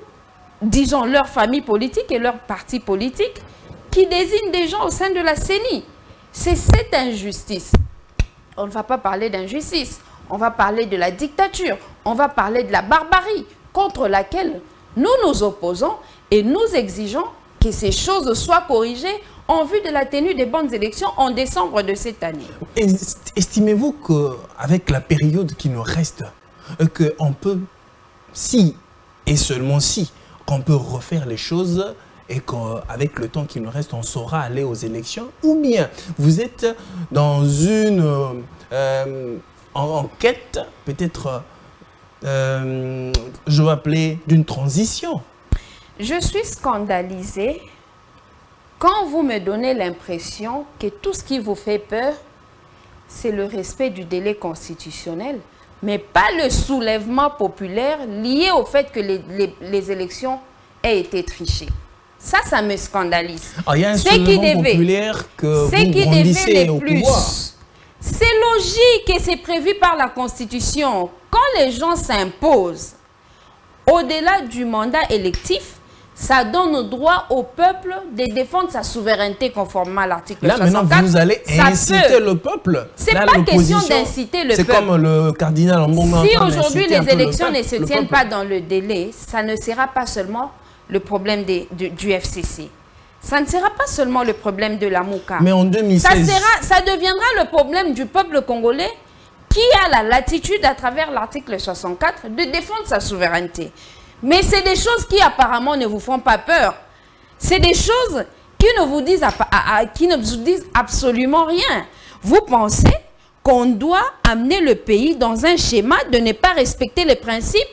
disons leur famille politique et leur parti politique, qui désignent des gens au sein de la CENI? C'est cette injustice. On ne va pas parler d'injustice, on va parler de la dictature, on va parler de la barbarie contre laquelle nous nous opposons et nous exigeons que ces choses soient corrigées en vue de la tenue des bonnes élections en décembre de cette année. Estimez-vous qu'avec la période qui nous reste, euh, qu'on peut, si et seulement si, qu'on peut refaire les choses et qu'avec le temps qui nous reste, on saura aller aux élections? Ou bien vous êtes dans une euh, enquête, peut-être, euh, je vais appeler, d'une transition? Je suis scandalisée quand vous me donnez l'impression que tout ce qui vous fait peur, c'est le respect du délai constitutionnel, mais pas le soulèvement populaire lié au fait que les, élections aient été trichées. Ça, ça me scandalise. Ah, a un soulèvement populaire que vous qui plus. C'est logique et c'est prévu par la Constitution. Quand les gens s'imposent, au-delà du mandat électif, ça donne le droit au peuple de défendre sa souveraineté conformément à l'article 64. Là, maintenant, vous allez inciter le peuple. C'est pas question d'inciter le peuple. C'est comme le cardinal en moment Si aujourd'hui les élections ne se tiennent pas dans le délai, ça ne sera pas seulement le problème des, du, FCC. Ça ne sera pas seulement le problème de la Mouka. Mais en 2016... Ça, sera, ça deviendra le problème du peuple congolais qui a la latitude, à travers l'article 64, de défendre sa souveraineté. Mais c'est des choses qui apparemment ne vous font pas peur. C'est des choses qui ne, vous disent, qui ne vous disent absolument rien. Vous pensez qu'on doit amener le pays dans un schéma de ne pas respecter les principes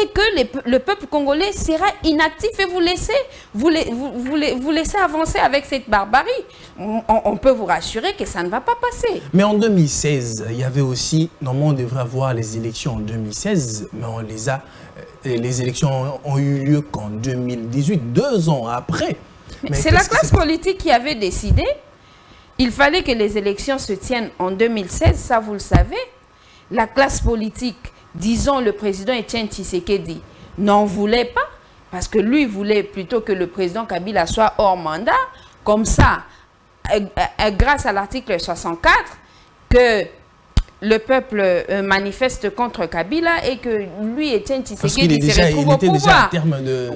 et que le peuple congolais sera inactif et vous laissez, vous, vous, laissez avancer avec cette barbarie. On, peut vous rassurer que ça ne va pas passer. Mais en 2016, il y avait aussi, normalement on devrait avoir les élections en 2016, mais on les a les élections ont eu lieu qu'en 2018, deux ans après. C'est la classe politique qui avait décidé. Il fallait que les élections se tiennent en 2016, ça vous le savez. La classe politique, disons le président Etienne Tshisekedi, n'en voulait pas, parce que lui voulait plutôt que le président Kabila soit hors mandat, comme ça, euh, euh, grâce à l'article 64, que le peuple euh, manifeste contre Kabila et que lui, Etienne Tshisekedi, se retrouve il était déjà à terme de,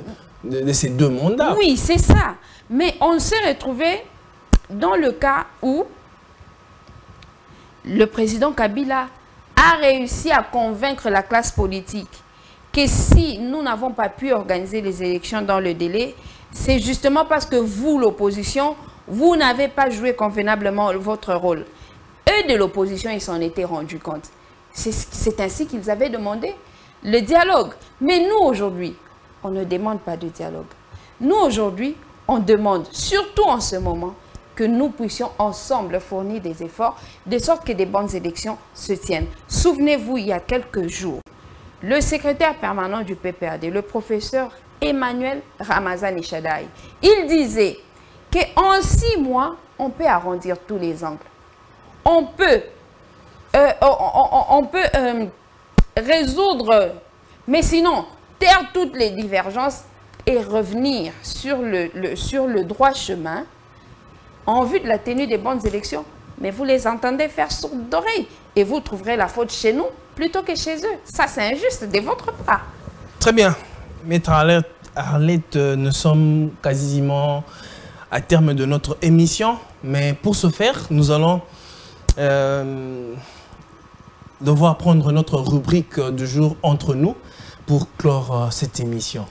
de, ces deux mandats. Oui, c'est ça. Mais on s'est retrouvé dans le cas où le président Kabila a réussi à convaincre la classe politique que si nous n'avons pas pu organiser les élections dans le délai, c'est justement parce que vous, l'opposition, vous n'avez pas joué convenablement votre rôle. De l'opposition, ils s'en étaient rendus compte. C'est ainsi qu'ils avaient demandé le dialogue. Mais nous, aujourd'hui, on ne demande pas de dialogue. Nous, aujourd'hui, on demande, surtout en ce moment, que nous puissions ensemble fournir des efforts, de sorte que des bonnes élections se tiennent. Souvenez-vous, il y a quelques jours, le secrétaire permanent du PPRD, le professeur Emmanuel Ramazan Ishadai, il disait qu'en six mois, on peut arrondir tous les angles on peut, euh, on, peut euh, résoudre, mais sinon, taire toutes les divergences et revenir sur le, sur le droit chemin en vue de la tenue des bonnes élections. Mais vous les entendez faire sourde d'oreille et vous trouverez la faute chez nous plutôt que chez eux. Ça, c'est injuste de votre part. Très bien. Maître Arlette, euh, nous sommes quasiment à terme de notre émission. Mais pour ce faire, nous allons euh, devoir prendre notre rubrique du jour entre nous pour clore euh, cette émission.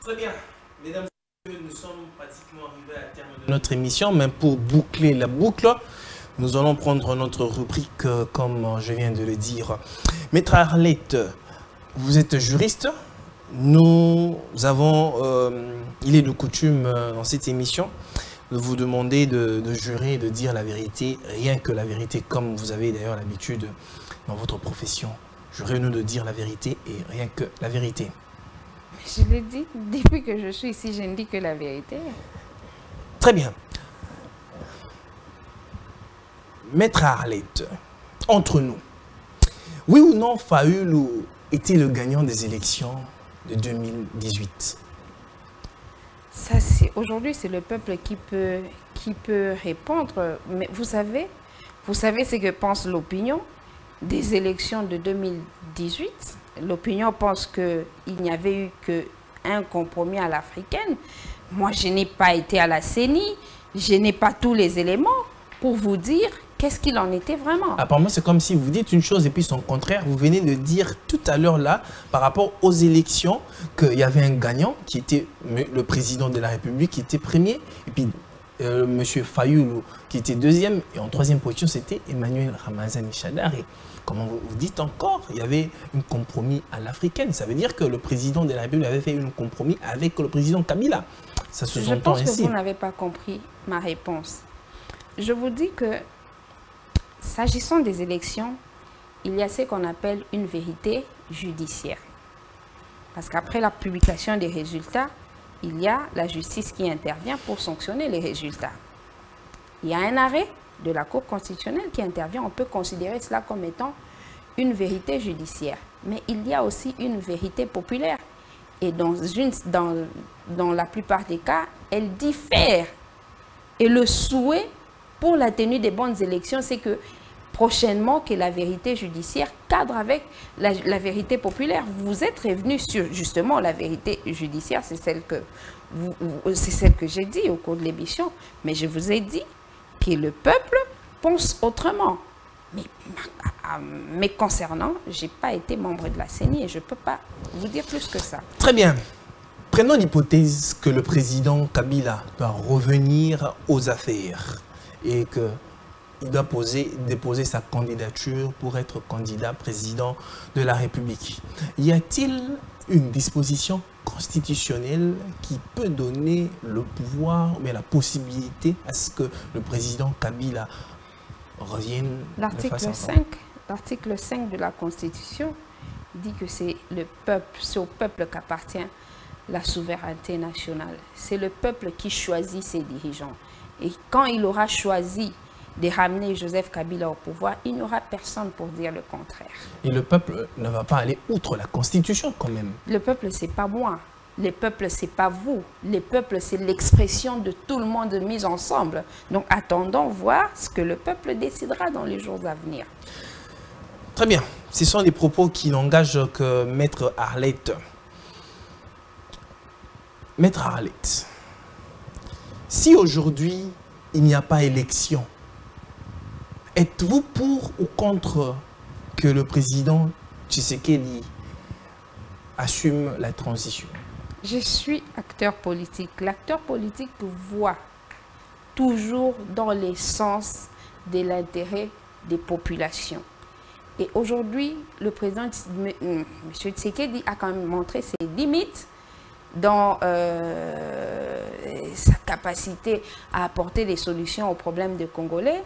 Très bien. Mesdames et messieurs, nous sommes pratiquement arrivés à terme de notre émission, mais pour boucler la boucle, nous allons prendre notre rubrique euh, comme je viens de le dire. Maître Arlette, vous êtes juriste. Nous avons, euh, il est de coutume euh, dans cette émission, de vous demander de, de jurer, de dire la vérité, rien que la vérité, comme vous avez d'ailleurs l'habitude dans votre profession. Jurez-nous de dire la vérité et rien que la vérité. Je l'ai dit, depuis que je suis ici, je ne dis que la vérité. Très bien. Maître Arlette, entre nous, oui ou non, Fayoulou était le gagnant des élections? De 2018 Ça, c'est aujourd'hui, c'est le peuple qui peut, qui peut répondre. Mais vous savez, vous savez ce que pense l'opinion des élections de 2018 L'opinion pense qu'il n'y avait eu qu'un compromis à l'africaine. Moi, je n'ai pas été à la CENI, je n'ai pas tous les éléments pour vous dire qu'est-ce qu'il en était vraiment. Apparemment, c'est comme si vous dites une chose et puis son contraire. Vous venez de dire tout à l'heure là, par rapport aux élections, qu'il y avait un gagnant qui était le président de la République, qui était premier, et puis euh, M. Fayoulou qui était deuxième, et en troisième position, c'était Emmanuel Ramazani Chadari. Comment vous, vous dites encore, il y avait un compromis à l'africaine. Ça veut dire que le président de la République avait fait un compromis avec le président Kabila. Ça se Je pense que vous n'avez pas compris ma réponse. Je vous dis que, s'agissant des élections, il y a ce qu'on appelle une vérité judiciaire. Parce qu'après la publication des résultats, il y a la justice qui intervient pour sanctionner les résultats. Il y a un arrêt de la Cour constitutionnelle qui intervient. On peut considérer cela comme étant une vérité judiciaire. Mais il y a aussi une vérité populaire. Et dans, la plupart des cas, elle diffère. Et le souhait pour la tenue des bonnes élections, c'est que prochainement que la vérité judiciaire cadre avec la, vérité populaire. Vous êtes revenu sur justement la vérité judiciaire, c'est celle que c'est celle que j'ai dit au cours de l'émission, mais je vous ai dit que le peuple pense autrement. Mais, mais concernant, je n'ai pas été membre de la CENI et je ne peux pas vous dire plus que ça. Très bien. Prenons l'hypothèse que le président Kabila doit revenir aux affaires et que il doit poser, déposer sa candidature pour être candidat président de la République. Y a-t-il une disposition constitutionnelle qui peut donner le pouvoir, mais la possibilité à ce que le président Kabila revienne L'article 5, l'article 5 de la Constitution dit que c'est le peuple, c'est au peuple qu'appartient la souveraineté nationale. C'est le peuple qui choisit ses dirigeants. Et quand il aura choisi de ramener Joseph Kabila au pouvoir, il n'y aura personne pour dire le contraire. Et le peuple ne va pas aller outre la Constitution quand même. Le peuple, c'est pas moi. Le peuple, c'est pas vous. Le peuple, c'est l'expression de tout le monde mis ensemble. Donc attendons voir ce que le peuple décidera dans les jours à venir. Très bien. Ce sont des propos qui n'engagent que Maître Arlette. Maître Arlette, si aujourd'hui il n'y a pas élection, Êtes-vous pour ou contre que le président Tshisekedi assume la transition Je suis acteur politique. L'acteur politique voit toujours dans les sens de l'intérêt des populations. Et aujourd'hui, le président M. Tshisekedi a quand même montré ses limites dans euh, sa capacité à apporter des solutions aux problèmes des Congolais.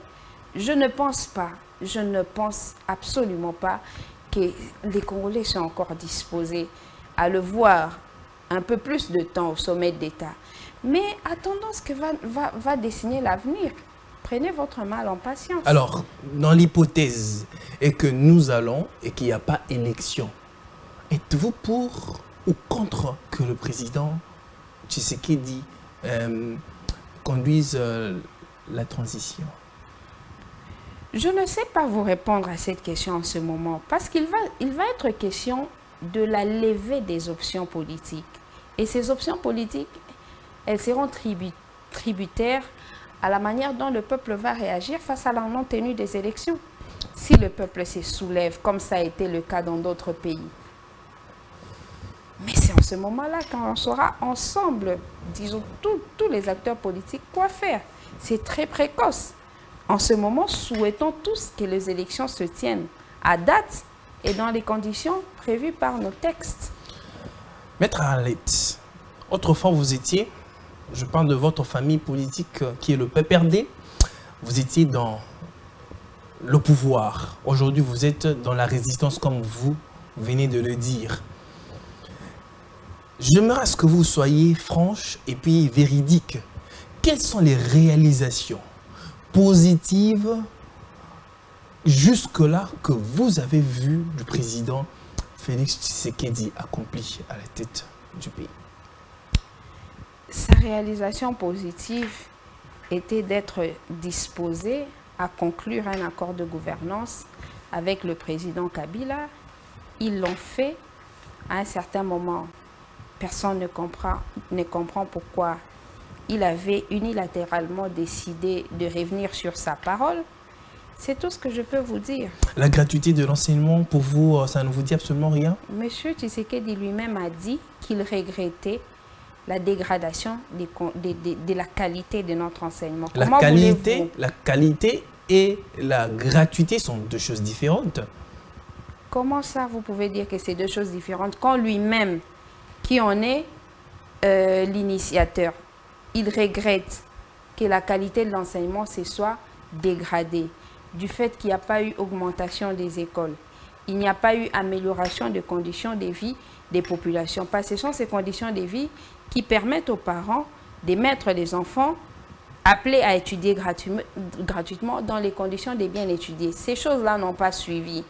Je ne pense pas, je ne pense absolument pas que les Congolais sont encore disposés à le voir un peu plus de temps au sommet d'État. Mais attendons ce que va, va, dessiner l'avenir. Prenez votre mal en patience. Alors, dans l'hypothèse et que nous allons et qu'il n'y a pas élection, êtes-vous pour ou contre que le président Tshisekedi euh, conduise euh, la transition je ne sais pas vous répondre à cette question en ce moment parce qu'il va, il va être question de la levée des options politiques. Et ces options politiques, elles seront tributaires à la manière dont le peuple va réagir face à la non-tenue des élections. Si le peuple se soulève, comme ça a été le cas dans d'autres pays, mais c'est en ce moment-là, quand on saura ensemble, disons tous les acteurs politiques, quoi faire. C'est très précoce. En ce moment, souhaitons tous que les élections se tiennent à date et dans les conditions prévues par nos textes. Maître Arlette, autrefois vous étiez, je parle de votre famille politique euh, qui est le PPRD, vous étiez dans le pouvoir. Aujourd'hui, vous êtes dans la résistance comme vous venez de le dire. J'aimerais que vous soyez franche et puis véridique. Quelles sont les réalisations positives jusque-là que vous avez vues du président Félix Tshisekedi accompli à la tête du pays? Sa réalisation positive était d'être disposé à conclure un accord de gouvernance avec le président Kabila. Ils l'ont fait à un certain moment personne ne comprend, ne comprend pourquoi il avait unilatéralement décidé de revenir sur sa parole. C'est tout ce que je peux vous dire. La gratuité de l'enseignement, pour vous, euh, ça ne vous dit absolument rien? Monsieur Tshisekedi lui-même a dit qu'il regrettait la dégradation de, la qualité de notre enseignement. La qualité, la qualité et la gratuité sont deux choses différentes. Comment ça, vous pouvez dire que c'est deux choses différentes quand lui-même qui en est euh, l'initiateur? Il regrette que la qualité de l'enseignement se soit dégradée du fait qu'il n'y a pas eu augmentation des écoles. Il n'y a pas eu amélioration des conditions de vie des populations. Parce que ce sont ces conditions de vie qui permettent aux parents de mettre les enfants appelés à étudier gratuitement dans les conditions de bien étudier. Ces choses-là n'ont pas suivi.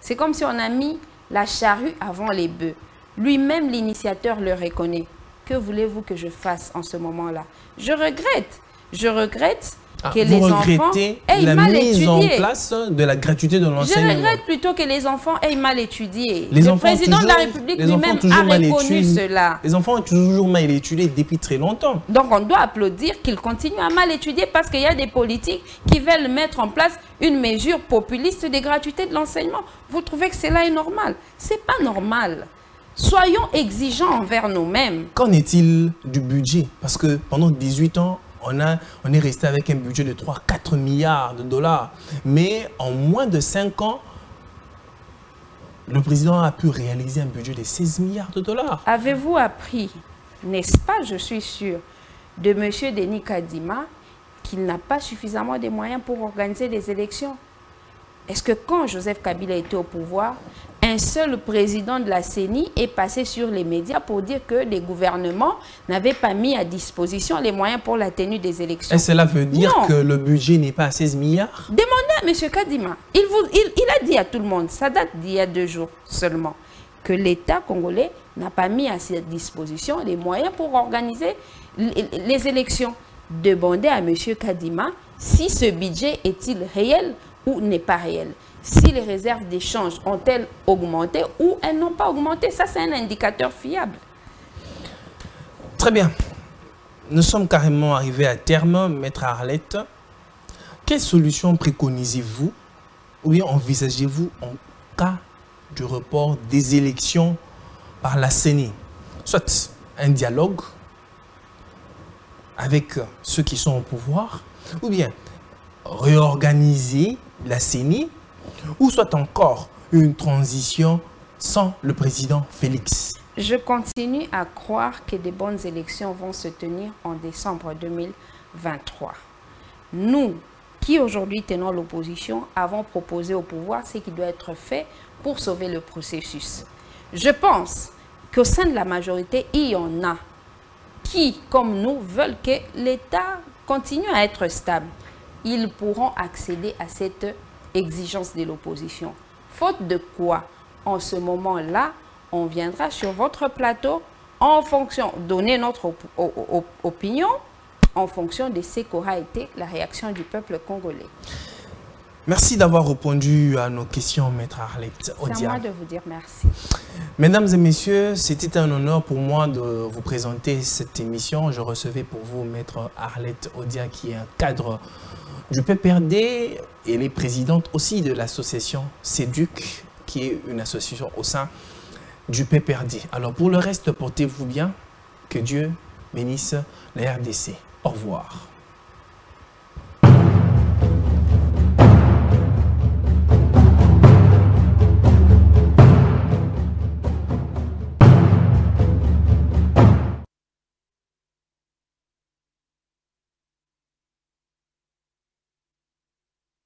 C'est comme si on a mis la charrue avant les bœufs. Lui-même, l'initiateur le reconnaît. Que voulez-vous que je fasse en ce moment-là? Je regrette. Je regrette ah, que les enfants aient la mal mise étudié. en place de la gratuité de l'enseignement. Je regrette plutôt que les enfants aient mal étudié. Les le président de la République lui-même a reconnu cela. Les enfants ont toujours mal étudié depuis très longtemps. Donc on doit applaudir qu'ils continuent à mal étudier parce qu'il y a des politiques qui veulent mettre en place une mesure populiste de gratuité de l'enseignement. Vous trouvez que cela est normal? C'est pas normal. Soyons exigeants envers nous-mêmes. Qu'en est-il du budget? Parce que pendant 18 ans, on, a, on est resté avec un budget de 3-4 milliards de dollars. Mais en moins de 5 ans, le président a pu réaliser un budget de 16 milliards de dollars. Avez-vous appris, n'est-ce pas, je suis sûr, de M. Denis Kadima qu'il n'a pas suffisamment de moyens pour organiser des élections? Est-ce que quand Joseph Kabila était au pouvoir, un seul président de la CENI est passé sur les médias pour dire que les gouvernements n'avaient pas mis à disposition les moyens pour la tenue des élections. Et cela veut dire que le budget n'est pas à 16 milliards? Demandez à M. Kadima. Il, vous, il, a dit à tout le monde, ça date d'il y a deux jours seulement, que l'État congolais n'a pas mis à sa disposition les moyens pour organiser les élections. Demandez à M. Kadima si ce budget est-il réel ou n'est pas réel si les réserves d'échange ont-elles augmenté ou elles n'ont pas augmenté. Ça, c'est un indicateur fiable. Très bien. Nous sommes carrément arrivés à terme, Maître Arlette. Quelle solution préconisez-vous ou envisagez-vous en cas du report des élections par la CENI Soit un dialogue avec ceux qui sont au pouvoir, ou bien réorganiser la CENI ou soit encore une transition sans le président Félix Je continue à croire que des bonnes élections vont se tenir en décembre 2023. Nous, qui aujourd'hui tenons l'opposition, avons proposé au pouvoir ce qui doit être fait pour sauver le processus. Je pense qu'au sein de la majorité, il y en a qui, comme nous, veulent que l'État continue à être stable. Ils pourront accéder à cette exigence de l'opposition. Faute de quoi, en ce moment-là, on viendra sur votre plateau en fonction, donner notre opinion en fonction de ce qu'aura été la réaction du peuple congolais. Merci d'avoir répondu à nos questions, Maître Arlette Odia. C'est à moi de vous dire merci. Mesdames et messieurs, c'était un honneur pour moi de vous présenter cette émission. Je recevais pour vous Maître Arlette Odia, qui est un cadre du PPRD, elle est présidente aussi de l'association CEDUC, qui est une association au sein du PPRD. Alors pour le reste, portez-vous bien. Que Dieu bénisse la RDC. Au revoir.